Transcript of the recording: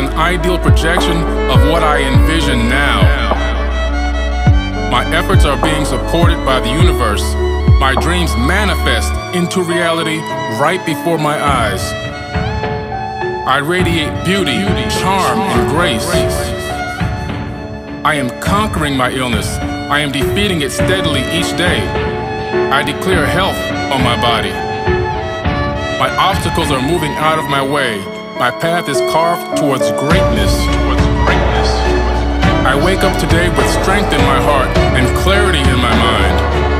an ideal projection of what I envision now. My efforts are being supported by the universe. My dreams manifest into reality right before my eyes. I radiate beauty, charm, and grace. I am conquering my illness. I am defeating it steadily each day. I declare health on my body. My obstacles are moving out of my way. My path is carved towards greatness. I wake up today with strength in my heart